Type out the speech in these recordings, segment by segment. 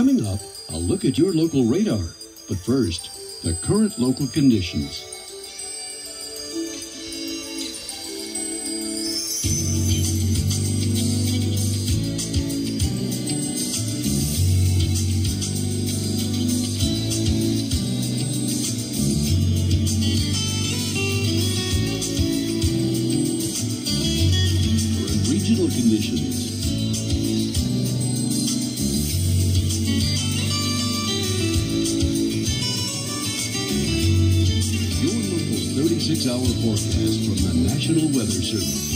Coming up, a look at your local radar. But first, the current local conditions. Regional conditions. Local 36 hour forecast from the National Weather Service.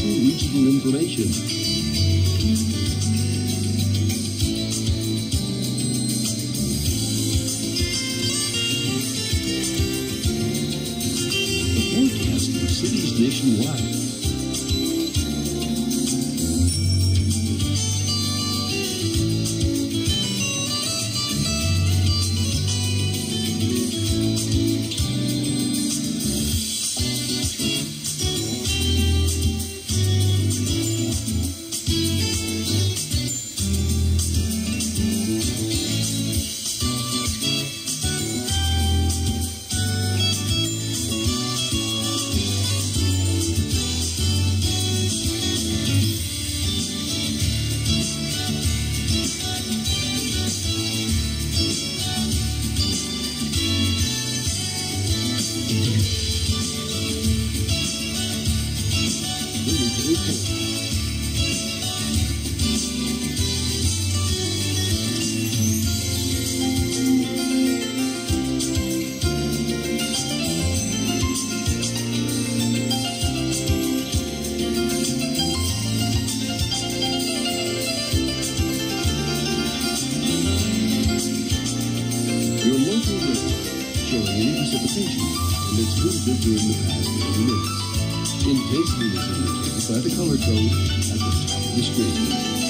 Special regional information. The forecast for cities nationwide. Your local radar showing any precipitation and its movement during the past 30 minutes. Intensity is indicated by the color code at the top of the screen.